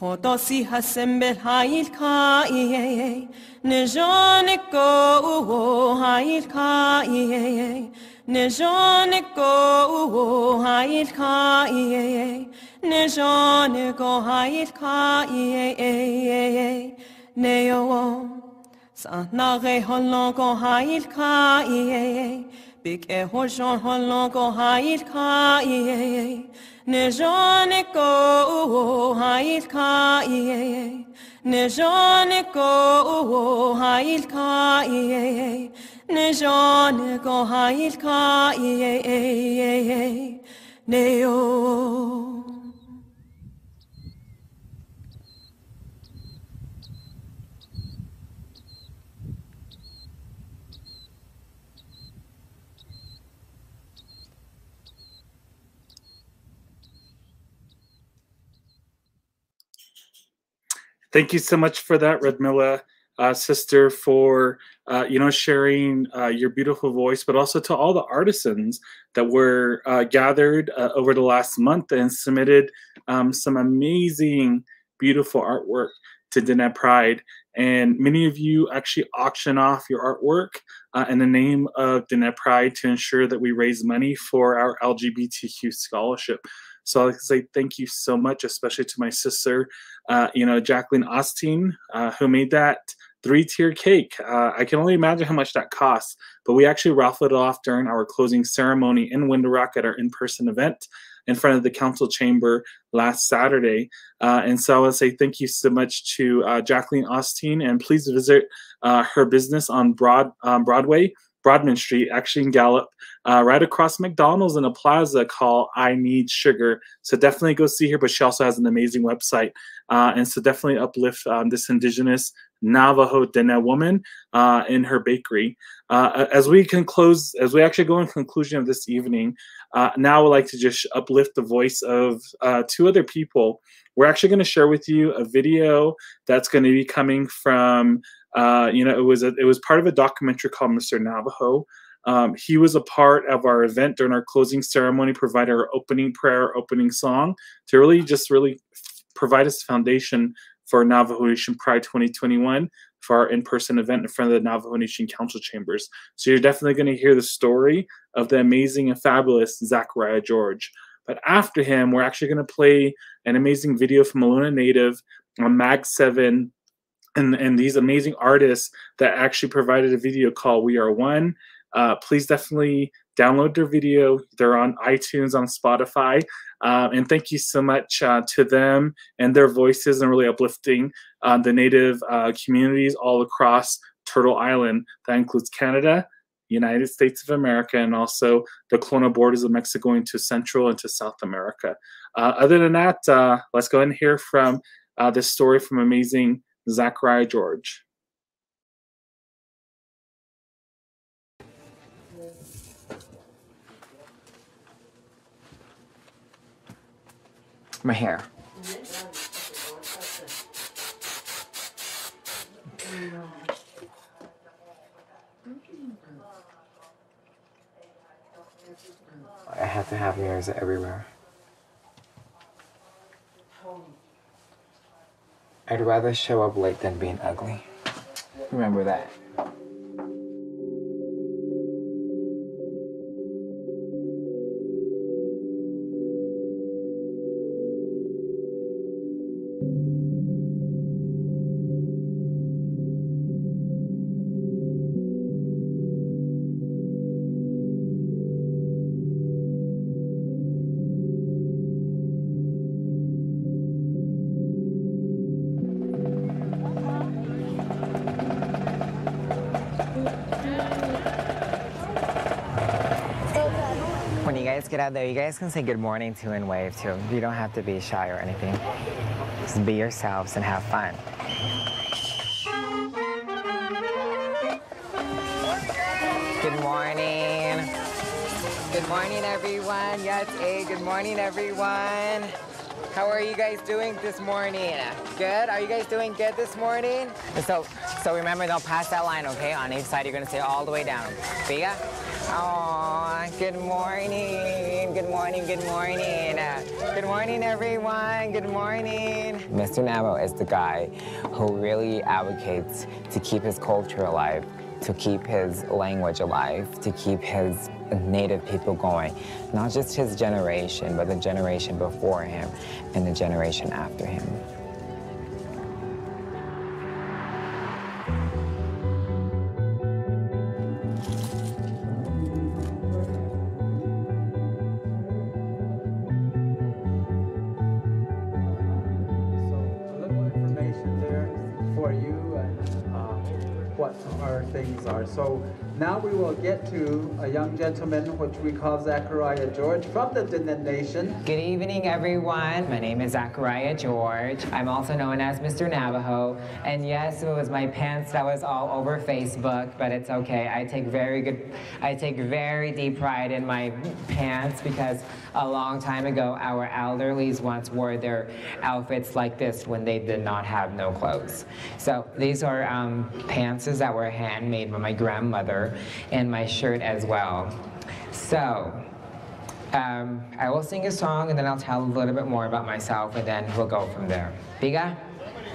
ko hail ka iye Nejone ko hail ka iye Nejone ko hail ka iye Neo Sanare holon ko hail ka iye Big e hojon holon ko hail ka iye Nejone ko hail ka iye Nejone ko hail ka iye Nejone ko hail ka iye Neo Thank you so much for that, Radmilla, uh, sister, for uh, you know sharing uh, your beautiful voice, but also to all the artisans that were uh, gathered uh, over the last month and submitted um, some amazing, beautiful artwork to Diné Pride. And many of you actually auction off your artwork uh, in the name of Diné Pride to ensure that we raise money for our LGBTQ scholarship. So I'd say thank you so much, especially to my sister, uh, you know, Jacqueline Hostine, uh, who made that three-tier cake. Uh, I can only imagine how much that costs, but we actually raffled it off during our closing ceremony in Window Rock at our in-person event in front of the council chamber last Saturday. Uh, and so I want to say thank you so much to uh, Jacqueline Hostine, and please visit uh, her business on Broad um, Broadway. Broadman Street, actually in Gallup, uh, right across McDonald's in a plaza called I Need Sugar. So definitely go see her. But she also has an amazing website, uh, and so definitely uplift um, this indigenous Navajo Diné woman uh, in her bakery. Uh, as we can close, as we actually go in conclusion of this evening, uh, now I would like to just uplift the voice of uh, two other people. We're actually going to share with you a video that's going to be coming from uh, you know, it was a, it was part of a documentary called Mr. Navajo. Um, he was a part of our event during our closing ceremony, provided our opening prayer, opening song to really just really provide us a foundation for Navajo Nation Pride 2021 for our in-person event in front of the Navajo Nation Council Chambers. So you're definitely going to hear the story of the amazing and fabulous Zachariah George. But after him, we're actually going to play an amazing video from Malona Native on Mag 7 and, and these amazing artists that actually provided a video call We Are One. Uh, please definitely download their video. They're on iTunes, on Spotify. Uh, and thank you so much uh, to them and their voices and really uplifting uh, the Native uh, communities all across Turtle Island. That includes Canada, United States of America, and also the colonial borders of Mexico into Central and to South America. Uh, other than that, uh, let's go and hear from this story from amazing Zachariah George. my hair. I have to have mirrors everywhere. I'd rather show up late than being ugly. Remember that. Get out there, you guys can say good morning to and wave too. You don't have to be shy or anything. Just be yourselves and have fun. Good morning. Good morning, everyone. Yes, hey, good morning, everyone. How are you guys doing this morning? Good? Are you guys doing good this morning? So, so remember, don't pass that line, okay? On each side, you're gonna stay all the way down. Via? Oh, good morning. Good morning. Good morning. Good morning, everyone. Good morning. Mr. Navajo is the guy who really advocates to keep his culture alive, to keep his language alive, to keep his native people going. Not just his generation, but the generation before him and the generation after him. So now we will get to a young gentleman, which we call Zachariah George, from the Diné Nation. Good evening, everyone. My name is Zachariah George. I'm also known as Mr. Navajo. And yes, it was my pants that was all over Facebook, but it's okay. I take very good, I take very deep pride in my pants because a long time ago, our elderlies once wore their outfits like this when they did not have no clothes. So these are um, pants that were handmade by my grandmother and my shirt as well. So um, I will sing a song and then I'll tell a little bit more about myself and then we'll go from there. Biga?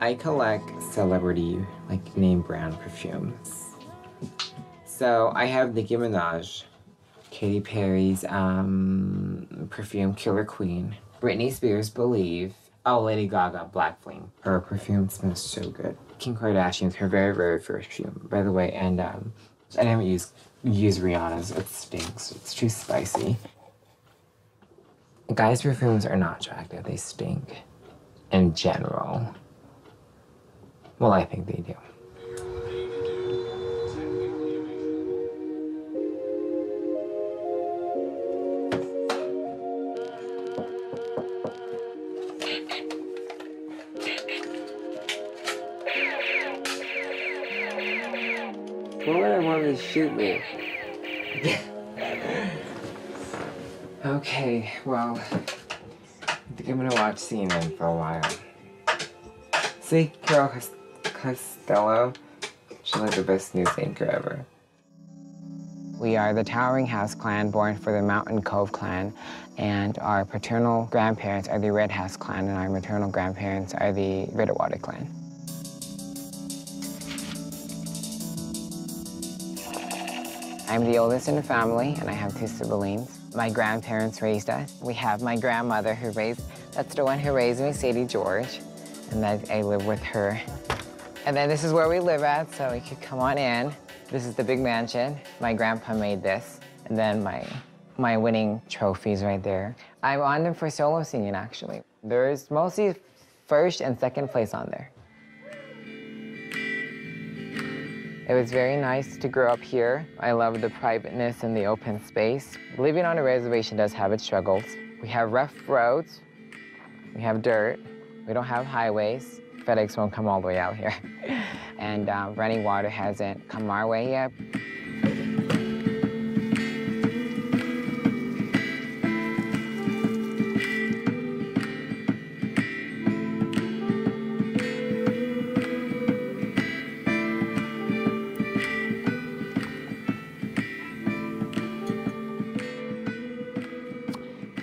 I collect celebrity, like name brand perfumes. So I have Nicki Minaj, Katy Perry's um, perfume Killer Queen, Britney Spears Believe, oh Lady Gaga Black Flame. Her perfume smells so good. Kim Kardashian's her very very first perfume, by the way, and um, I never use use Rihanna's. It stinks. It's too spicy. Guys' perfumes are not attractive. They stink, in general. Well, I think they do. Why would I want to shoot me? okay, well, I think I'm gonna watch CNN for a while. See, Carol has Costello, she's like the best news anchor ever. We are the Towering House clan, born for the Mountain Cove clan, and our paternal grandparents are the Red House clan, and our maternal grandparents are the Bitterwater clan. I'm the oldest in the family, and I have two siblings. My grandparents raised us. We have my grandmother who raised, that's the one who raised me, Sadie George, and I, I live with her. And then this is where we live at, so we could come on in. This is the big mansion. My grandpa made this. And then my, my winning trophies right there. I'm on them for solo singing, actually. There's mostly first and second place on there. It was very nice to grow up here. I love the privateness and the open space. Living on a reservation does have its struggles. We have rough roads, we have dirt, we don't have highways. FedEx won't come all the way out here. and um, running water hasn't come our way yet.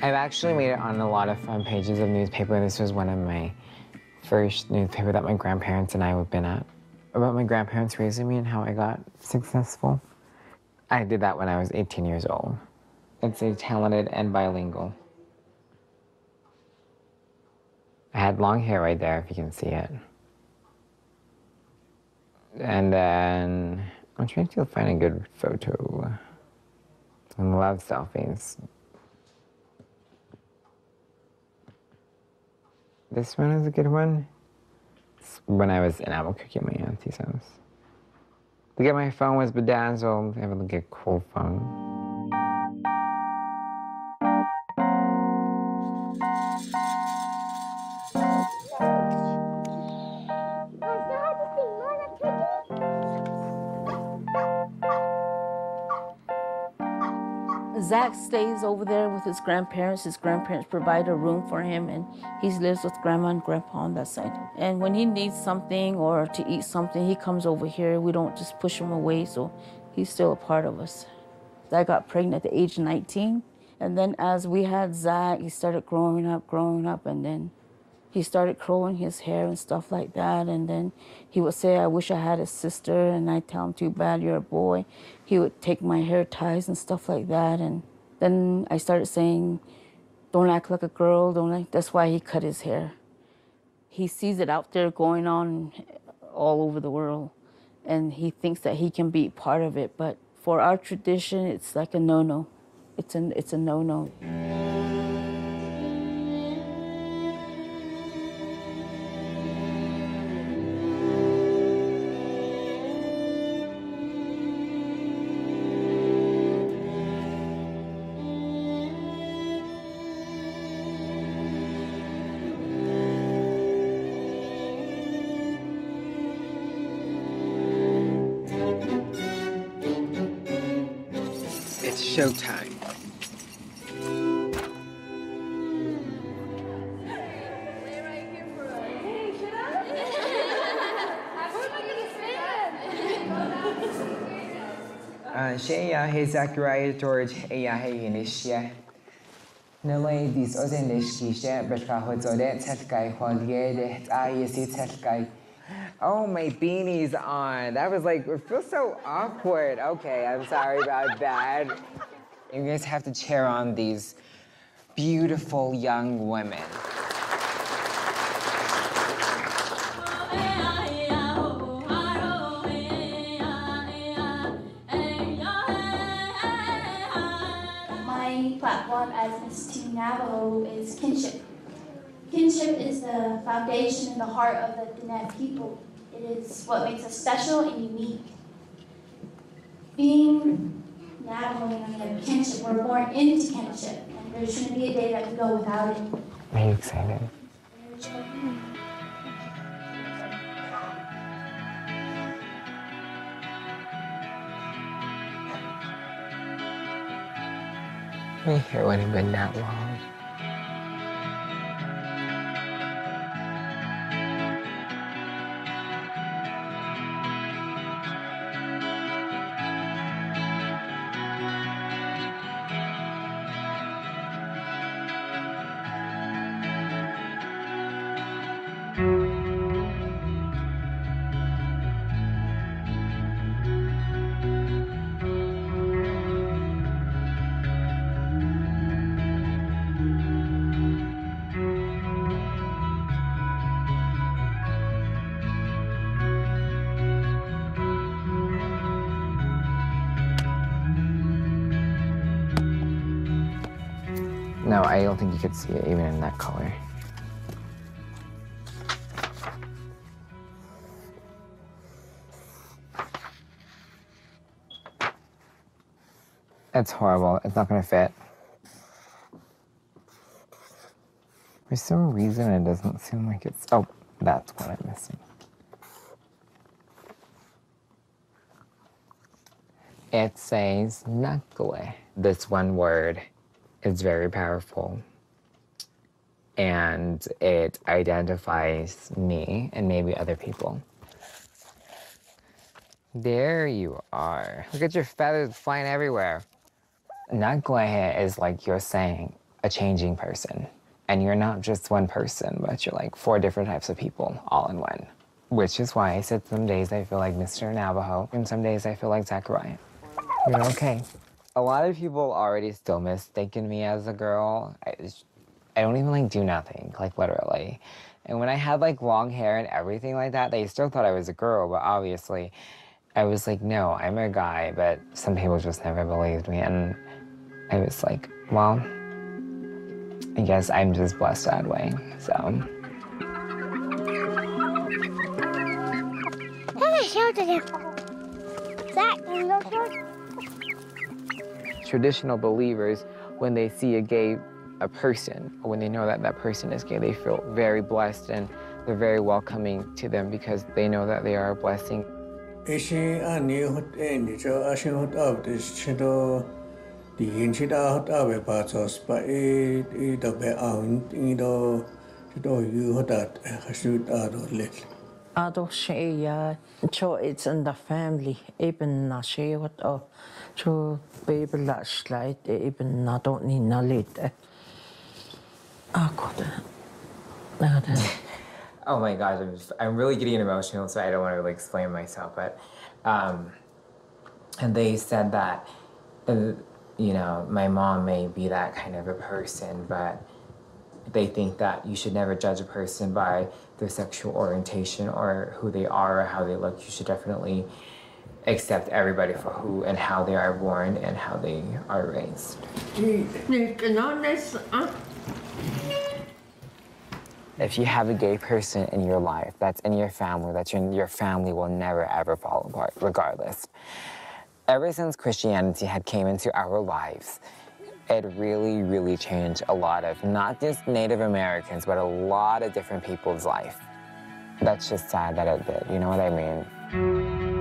I've actually made it on a lot of front pages of newspaper. This was one of my first newspaper that my grandparents and I have been at. About my grandparents raising me and how I got successful. I did that when I was 18 years old. It's say talented and bilingual. I had long hair right there, if you can see it. And then I'm trying to find a good photo. I love selfies. This one is a good one. It's when I was in Albuquerque at my auntie's house. Look at my phone was bedazzled. I have a cool phone. Zach stays over there with his grandparents. His grandparents provide a room for him, and he lives with grandma and grandpa on that side. And when he needs something or to eat something, he comes over here. We don't just push him away, so he's still a part of us. I got pregnant at the age of 19, and then as we had Zach, he started growing up, growing up, and then he started curling his hair and stuff like that. And then he would say, I wish I had a sister. And I tell him, too bad you're a boy. He would take my hair ties and stuff like that. And then I started saying, don't act like a girl. Don't act. That's why he cut his hair. He sees it out there going on all over the world. And he thinks that he can be part of it. But for our tradition, it's like a no-no. It's a, it's a no-no. Zachariah George. Dis ozen nishkisha betrahot zodet telkai holier I see telkai. Oh, my beanie's on. That was like, it feels so awkward. Okay, I'm sorry about that. You guys have to cheer on these beautiful young women. Platform as Miss Team Navajo is kinship. Kinship is the foundation and the heart of the Diné people. It is what makes us special and unique. Being Navajo, we have kinship. We're born into kinship, and there shouldn't be a day that we go without it. Are you excited? My hair wouldn't have been that long. I don't think you could see it even in that color. It's horrible. It's not gonna fit. For some reason, it doesn't seem like it's. Oh, that's what I'm missing. It says nakle. This one word is very powerful. And it identifies me and maybe other people. There you are. Look at your feathers flying everywhere. Nádleehí is like you're saying a changing person. And you're not just one person, but you're like four different types of people all in one. Which is why I said some days I feel like Mr. Navajo, and some days I feel like Zachariah. You're okay. A lot of people already still mistaken me as a girl. I, I don't even like do nothing, like literally. And when I had like long hair and everything like that, they still thought I was a girl, but obviously I was like, no, I'm a guy, but some people just never believed me. And I was like, well, I guess I'm just blessed that way. So. Traditional believers, when they see a gay a person, or when they know that that person is gay, they feel very blessed and they're very welcoming to them because they know that they are a blessing. Cho it's in the family even what oh cho baby slide even late. Ah god. Oh my gosh, I'm, just, I'm really getting emotional, so I don't want to really explain myself. But, um, and they said that, uh, you know, my mom may be that kind of a person, but they think that you should never judge a person by their sexual orientation or who they are or how they look. You should definitely accept everybody for who and how they are born and how they are raised. If you have a gay person in your life, that's in your family, that your, your family will never ever fall apart, regardless. Ever since Christianity had came into our lives, it really, really changed a lot of not just Native Americans, but a lot of different people's life. That's just sad that it did, you know what I mean?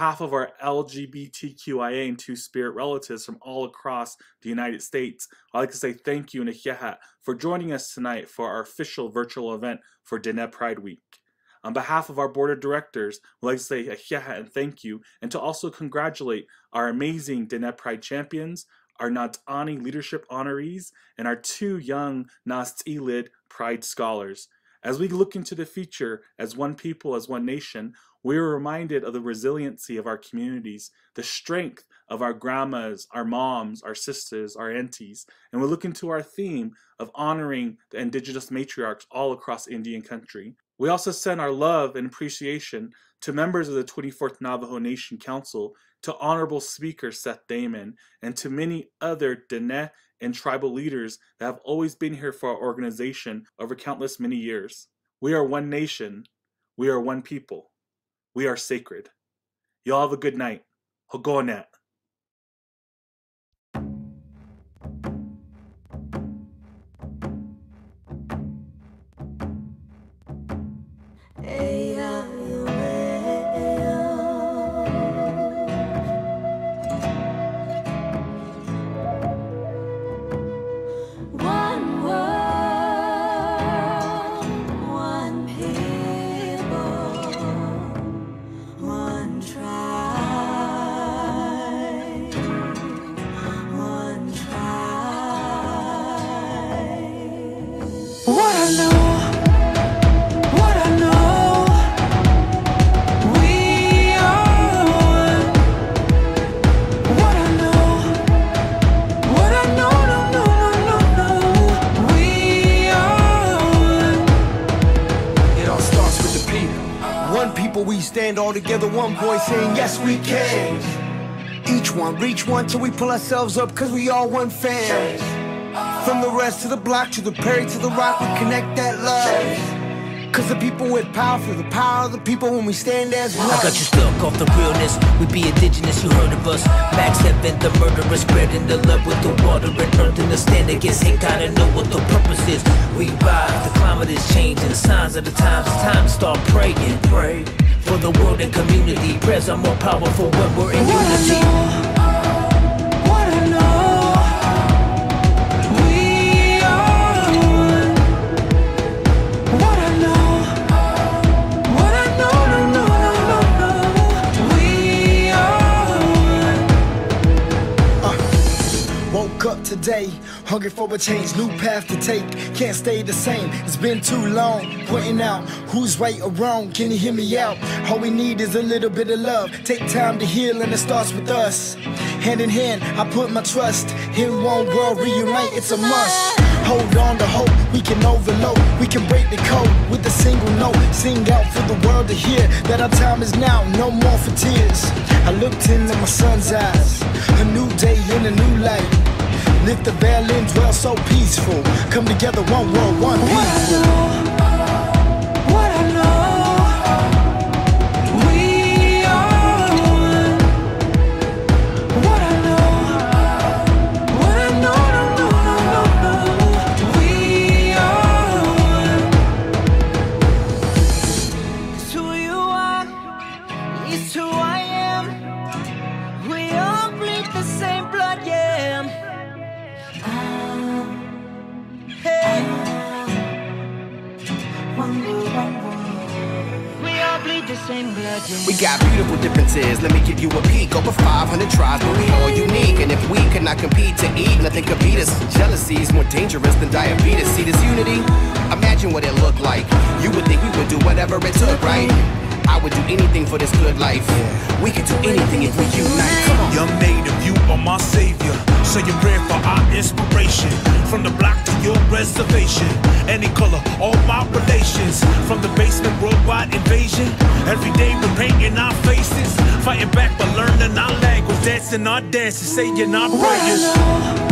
Behalf of our LGBTQIA and Two Spirit relatives from all across the United States, I'd like to say thank you, Nahiahat, for joining us tonight for our official virtual event for Diné Pride Week. On behalf of our board of directors, we'd like to say Ahéhee' and thank you, and to also congratulate our amazing Diné Pride champions, our Náátaanii leadership honorees, and our two young Nast Pride scholars. As we look into the future as one people, as one nation, we are reminded of the resiliency of our communities, the strength of our grandmas, our moms, our sisters, our aunties, and we look into our theme of honoring the indigenous matriarchs all across Indian country. We also send our love and appreciation to members of the 24th Navajo Nation Council, to Honorable Speaker Seth Damon, and to many other Diné and tribal leaders that have always been here for our organization over countless many years. We are one nation. We are one people. We are sacred. Y'all have a good night. Hágoónee'. Stand all together, one voice saying, Yes, we can. Each one, reach one till we pull ourselves up, cause we all one fam. From the rest to the block, to the prairie to the rock, we connect that love. Cause the people with power feel the power of the people when we stand as one. I got you stuck off the realness. We be indigenous, you heard of us. Max Heaven, the murderer, spreading the love with the water and earth. And the stand against hate, gotta know what the purpose is. We rise, the climate is changing. The signs of the times, time start praying. Pray for the world and community. Prayers are more powerful when we're in unity. What I know, we are one. What I know, one. Woke up today, hungry for a change, new path to take. Can't stay the same, it's been too long. Pointing out who's right or wrong, can you hear me out? All we need is a little bit of love. Take time to heal, and it starts with us. Hand in hand, I put my trust in one world, reunite, it's a must. Hold on to hope, we can overload, we can break the code with a single note. Sing out for the world to hear that our time is now, no more for tears. I looked into my son's eyes, a new day in a new light. Lift the and dwell so peaceful. Come together, one world, one people. What I know, we We got beautiful differences. Let me give you a peek. Over 500 tribes, but we all unique. And if we could not compete to eat, nothing could beat us. Jealousy is more dangerous than diabetes. See this unity? Imagine what it looked like. You would think we would do whatever it took, right? I would do anything for this good life. We could do anything if we unite. Come on. made of you are my savior. Say a prayer for our inspiration. From the block to your reservation. Any color, all my relations. From the basement, worldwide invasion. Every day we're painting our faces. Fighting back but learning our language. Dancing our dances, saying our prayers.